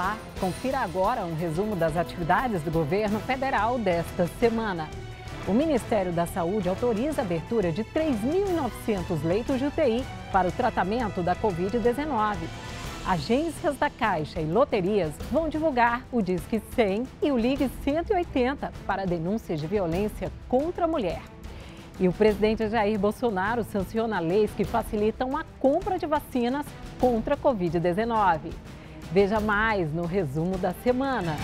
Olá, confira agora um resumo das atividades do governo federal desta semana. O Ministério da Saúde autoriza a abertura de 3.900 leitos de UTI para o tratamento da Covid-19. Agências da Caixa e loterias vão divulgar o Disque 100 e o Ligue 180 para denúncias de violência contra a mulher. E o presidente Jair Bolsonaro sanciona leis que facilitam a compra de vacinas contra a Covid-19. Veja mais no resumo da semana.